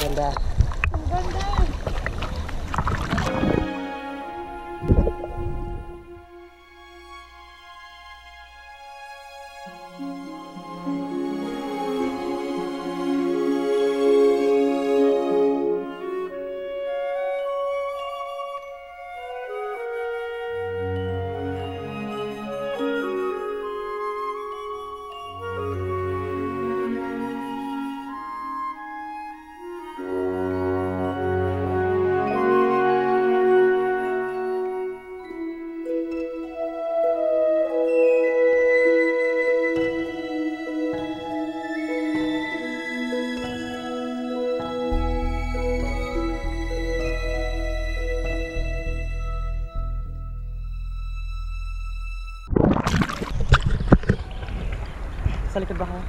간다. 간다. 음. selected by